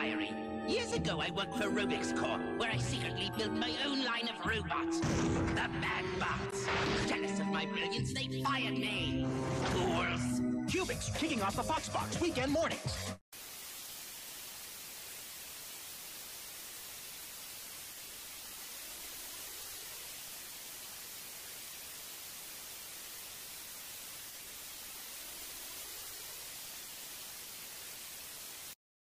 diary. Years ago, I worked for Rubik's Corp, where I secretly built my own line of robots. The Bad Bots. Jealous of my brilliance, they fired me. Fools. Cubix kicking off the Foxbox weekend mornings.